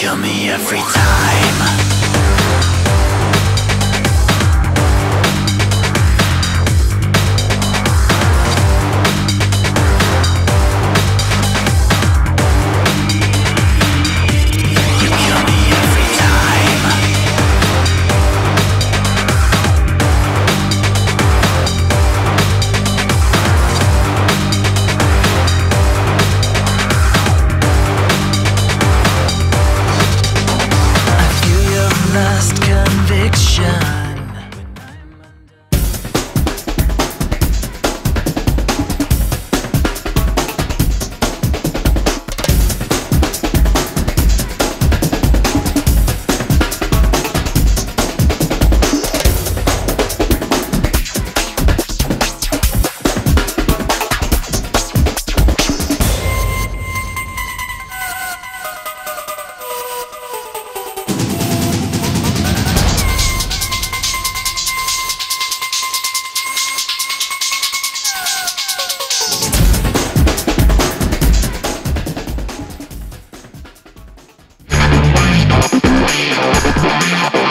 kill me every time. Thank